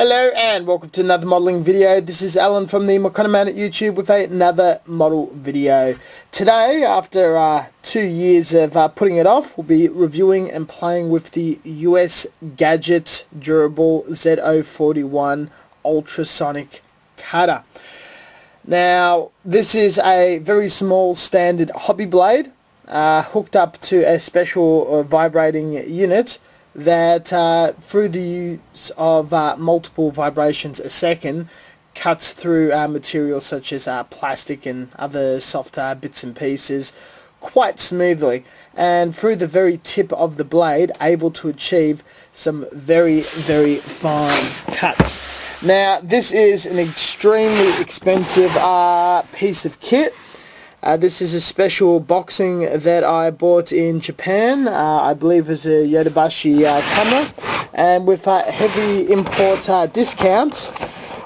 Hello and welcome to another modelling video. This is Alan from the Mokanaman at YouTube with another model video. Today, after uh, two years of uh, putting it off, we'll be reviewing and playing with the US Gadget Durable ZO-41 Ultrasonic Cutter. Now, this is a very small standard hobby blade uh, hooked up to a special uh, vibrating unit that uh, through the use of uh, multiple vibrations a second cuts through uh, materials such as uh, plastic and other soft uh, bits and pieces quite smoothly and through the very tip of the blade able to achieve some very very fine cuts. Now this is an extremely expensive uh, piece of kit uh, this is a special boxing that I bought in Japan. Uh, I believe it's a Yodobashi uh, camera. And with uh, heavy import uh, discounts,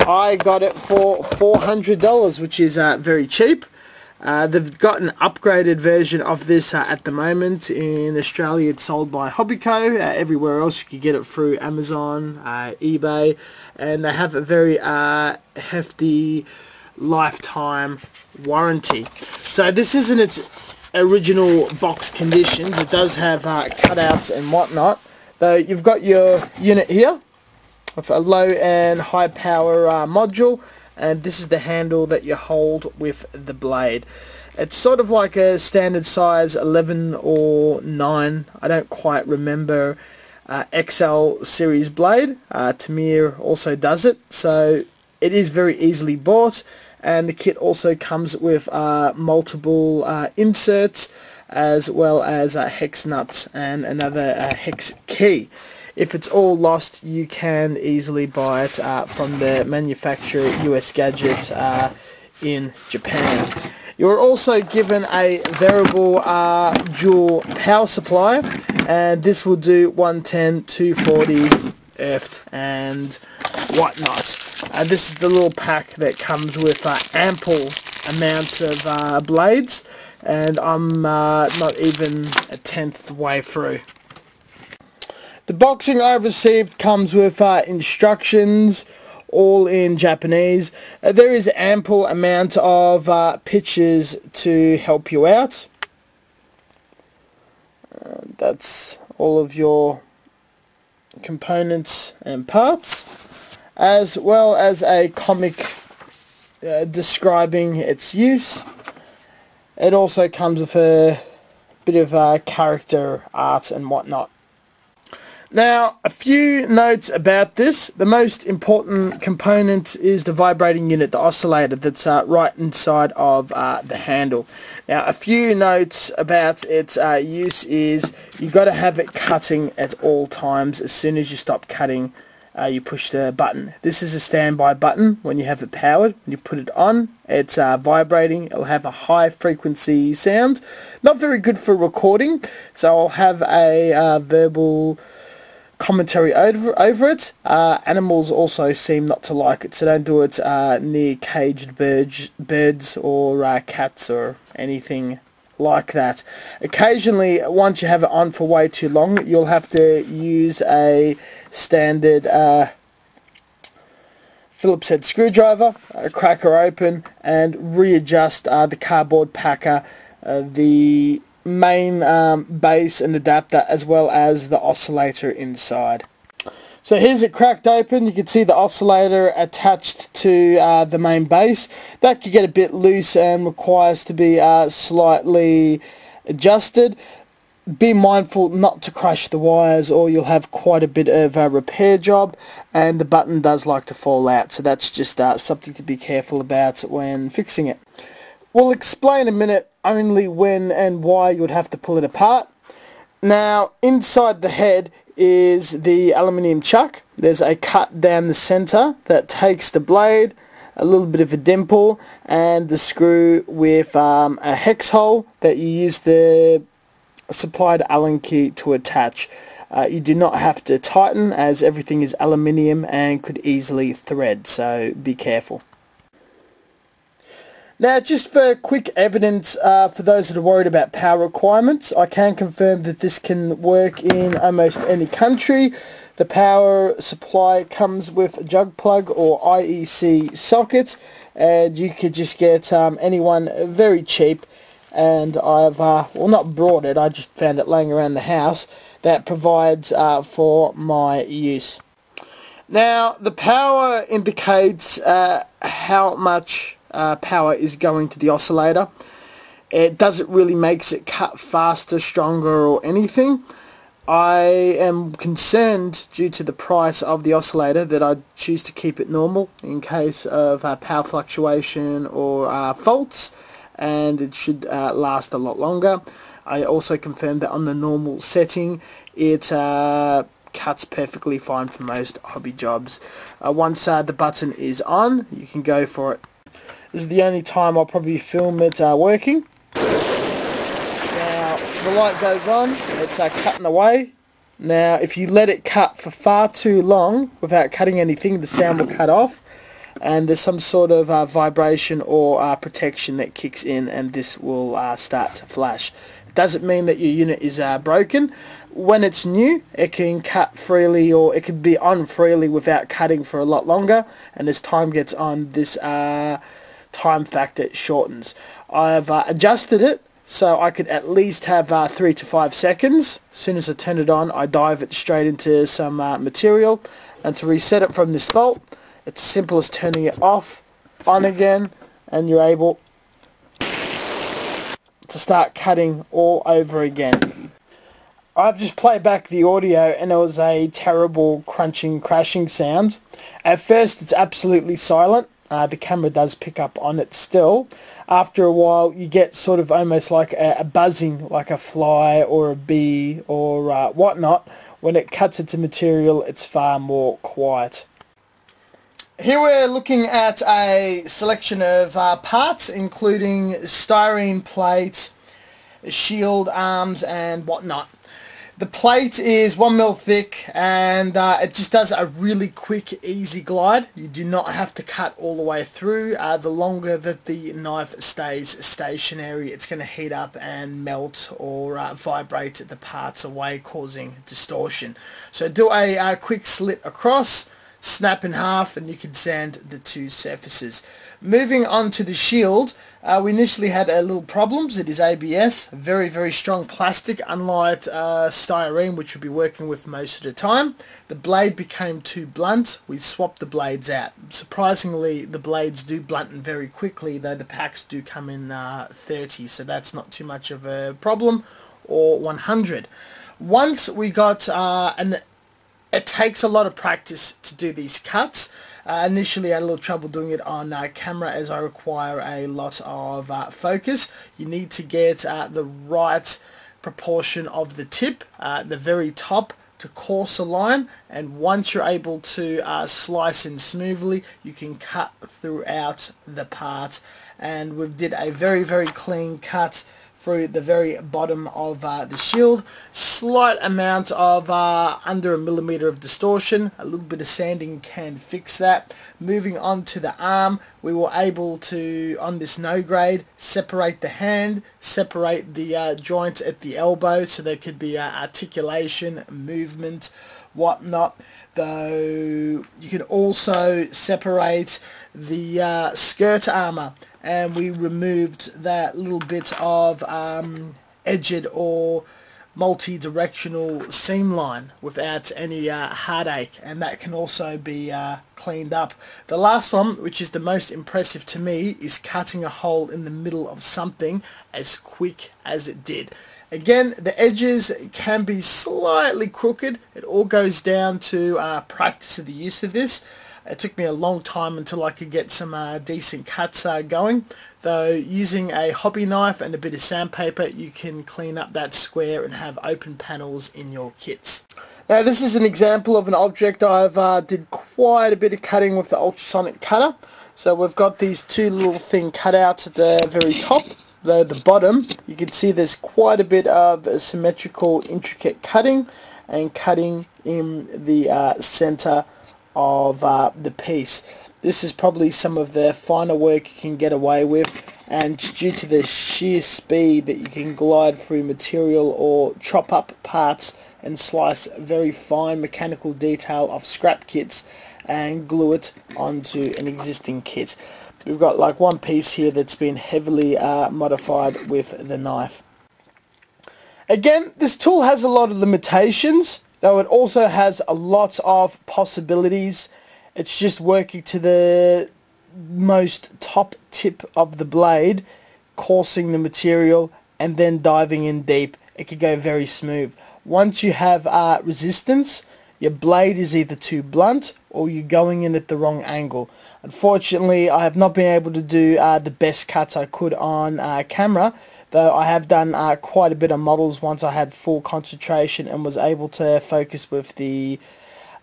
I got it for $400, which is uh, very cheap. they've got an upgraded version of this at the moment. In Australia, it's sold by Hobbyco. everywhere else, you can get it through Amazon, eBay. And they have a very hefty lifetime warranty. So this isn't its original box conditions. It does have uh, cutouts and whatnot. Though you've got your unit here with a low and high power uh, module and this is the handle that you hold with the blade. It's sort of like a standard size 11 or 9. I don't quite remember uh, XL series blade. Uh, Tamiya also does it. So it is very easily bought and the kit also comes with uh, multiple uh, inserts as well as uh, hex nuts and another uh, hex key. If it's all lost you can easily buy it uh, from the manufacturer US Gadget uh, in Japan. You're also given a variable dual power supply and this will do 110, 240 earthed and whatnot. Uh, this is the little pack that comes with uh, ample amounts of uh, blades and I'm uh, not even a tenth way through. The boxing I received comes with uh, instructions all in Japanese. Uh, there is ample amount of pictures to help you out. that's all of your components and parts as well as a comic uh, describing its use. It also comes with a bit of uh, character art and whatnot. Now, a few notes about this. The most important component is the vibrating unit, the oscillator, that's uh, right inside of uh, the handle. Now, a few notes about its uh, use is you've got to have it cutting at all times. As soon as you stop cutting, uh, you push the button. This is a standby button when you have it powered. When you put it on, it's uh, vibrating. It'll have a high frequency sound. Not very good for recording, so I'll have a uh, verbal commentary over, over it. Uh, animals also seem not to like it, so don't do it uh, near caged birds, birds or uh, cats or anything like that. Occasionally, once you have it on for way too long, you'll have to use a standard uh, Phillips head screwdriver, uh, crack her open and readjust uh, the cardboard packer, uh, the main um, base and adapter as well as the oscillator inside. So here's it cracked open. You can see the oscillator attached to uh, the main base. That could get a bit loose and requires to be uh, slightly adjusted be mindful not to crush the wires or you'll have quite a bit of a repair job and the button does like to fall out so that's just uh, something to be careful about when fixing it. We'll explain in a minute only when and why you would have to pull it apart. Now inside the head is the aluminium chuck. There's a cut down the center that takes the blade a little bit of a dimple and the screw with um, a hex hole that you use the supplied Allen key to attach. Uh, you do not have to tighten as everything is aluminium and could easily thread, so be careful. Now, just for quick evidence uh, for those that are worried about power requirements, I can confirm that this can work in almost any country The power supply comes with jug plug or IEC socket, and you could just get um, anyone very cheap and I've, uh, well not brought it, I just found it laying around the house that provides uh, for my use. Now the power indicates uh, how much uh, power is going to the oscillator. It doesn't really makes it cut faster, stronger or anything. I am concerned due to the price of the oscillator that I choose to keep it normal in case of uh, power fluctuation or uh, faults and it should uh, last a lot longer. I also confirmed that on the normal setting it uh, cuts perfectly fine for most hobby jobs. Uh, once uh, the button is on you can go for it. This is the only time I'll probably film it working Now the light goes on, it's uh, cutting away. Now, if you let it cut for far too long without cutting anything, the sound will cut off and there's some sort of uh, vibration or uh, protection that kicks in and this will uh, start to flash. It doesn't mean that your unit is uh, broken. When it's new, it can cut freely or it can be on freely without cutting for a lot longer and as time gets on, this uh, time factor shortens. I've uh, adjusted it so I could at least have uh, three to five seconds. As soon as I turn it on, I dive it straight into some uh, material. And to reset it from this fault, it's as simple as turning it off, on again, and you're able to start cutting all over again. I've just played back the audio and it was a terrible crunching, crashing sound. At first it's absolutely silent. Uh, the camera does pick up on it still after a while you get sort of almost like a, a buzzing like a fly or a bee or uh, whatnot. When it cuts into material it's far more quiet. Here we're looking at a selection of uh, parts including styrene plate, shield arms and whatnot. The plate is one mil thick and uh, it just does a really quick easy glide. You do not have to cut all the way through. Uh, the longer that the knife stays stationary it's going to heat up and melt or uh, vibrate the parts away causing distortion. So do a, a quick slit across snap in half and you can sand the two surfaces. Moving on to the shield, uh, we initially had a little problems. It is ABS, very, very strong plastic, unlike uh, styrene, which we'll be working with most of the time. The blade became too blunt. We swapped the blades out. Surprisingly, the blades do blunten very quickly, though the packs do come in uh, 30, so that's not too much of a problem, or 100. Once we got uh, an it takes a lot of practice to do these cuts. Uh, initially I had a little trouble doing it on uh, camera as I require a lot of uh, focus. You need to get uh, the right proportion of the tip, uh, the very top to coarse a line and once you're able to uh, slice in smoothly you can cut throughout the part and we did a very very clean cut through the very bottom of uh, the shield. Slight amount of uh, under a millimeter of distortion. A little bit of sanding can fix that. Moving on to the arm, we were able to, on this no grade, separate the hand, separate the uh, joints at the elbow so there could be uh, articulation, movement, whatnot. Though you can also separate the uh, skirt armor and we removed that little bit of um, edged or multi-directional seam line without any uh, heartache and that can also be uh, cleaned up. The last one which is the most impressive to me is cutting a hole in the middle of something as quick as it did. Again the edges can be slightly crooked. It all goes down to uh, practice of the use of this. It took me a long time until I could get some uh, decent cuts uh, going. Though using a hobby knife and a bit of sandpaper you can clean up that square and have open panels in your kits. Now this is an example of an object I've uh, did quite a bit of cutting with the ultrasonic cutter. So we've got these two little thin cutouts at the very top. Though the bottom you can see there's quite a bit of symmetrical intricate cutting and cutting in the uh, center of uh, the piece. This is probably some of the finer work you can get away with and due to the sheer speed that you can glide through material or chop up parts and slice very fine mechanical detail of scrap kits and glue it onto an existing kit. We've got like one piece here that's been heavily uh, modified with the knife. Again, this tool has a lot of limitations, though it also has a lot of possibilities. It's just working to the most top tip of the blade, coursing the material, and then diving in deep. It can go very smooth. Once you have uh, resistance, your blade is either too blunt or you're going in at the wrong angle. Unfortunately, I have not been able to do uh, the best cuts I could on uh, camera, though I have done uh, quite a bit of models once I had full concentration and was able to focus with the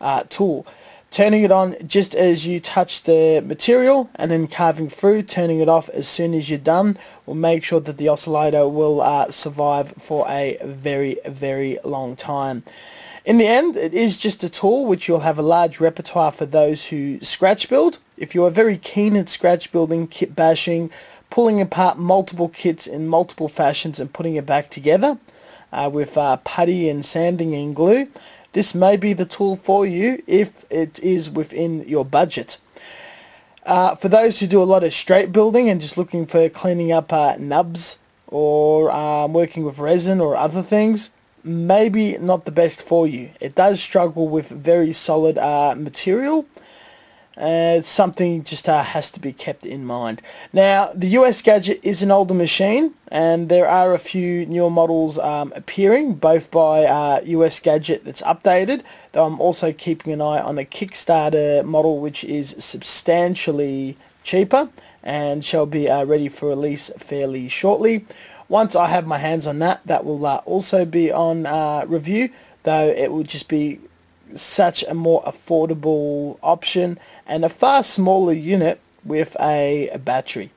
uh, tool. Turning it on just as you touch the material and then carving through, turning it off as soon as you're done will make sure that the oscillator will uh, survive for a very, very long time. In the end, it is just a tool which you'll have a large repertoire for those who scratch build. If you are very keen at scratch building, kit bashing, pulling apart multiple kits in multiple fashions and putting it back together uh, with uh, putty and sanding and glue, this may be the tool for you if it is within your budget. Uh, for those who do a lot of straight building and just looking for cleaning up uh, nubs or um, working with resin or other things, maybe not the best for you. It does struggle with very solid uh, material. Uh, it's something just uh, has to be kept in mind. Now, the US Gadget is an older machine, and there are a few newer models um, appearing, both by uh, US Gadget that's updated, though I'm also keeping an eye on a Kickstarter model which is substantially cheaper and shall be uh, ready for release fairly shortly. Once I have my hands on that, that will uh, also be on uh, review, though it will just be such a more affordable option and a far smaller unit with a, a battery.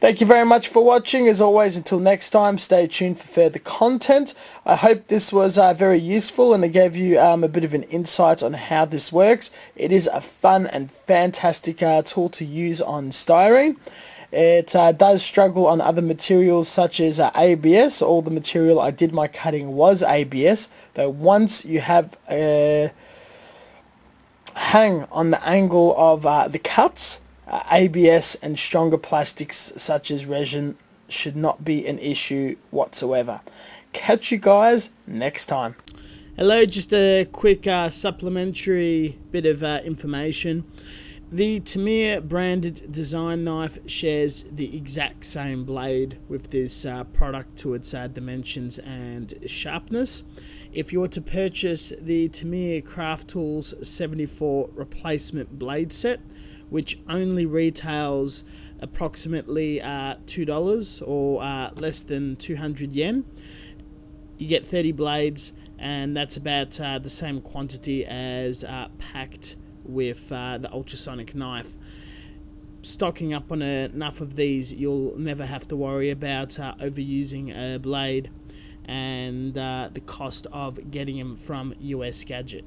Thank you very much for watching. As always, until next time, stay tuned for further content. I hope this was uh, very useful and it gave you um, a bit of an insight on how this works. It is a fun and fantastic uh, tool to use on styrene. It uh, does struggle on other materials such as uh, ABS. All the material I did my cutting was ABS. Though once you have a hang on the angle of uh, the cuts, uh, ABS and stronger plastics such as resin should not be an issue whatsoever. Catch you guys next time. Hello, just a quick uh, supplementary bit of uh, information. The Tamiya branded design knife shares the exact same blade with this uh, product to its uh, dimensions and sharpness. If you were to purchase the Tamiya Craft Tools 74 replacement blade set, which only retails approximately uh, $2 or uh, less than 200 yen, you get 30 blades and that's about uh, the same quantity as packed with uh, the ultrasonic knife. Stocking up on enough of these, you'll never have to worry about uh, overusing a blade and uh, the cost of getting them from US Gadget.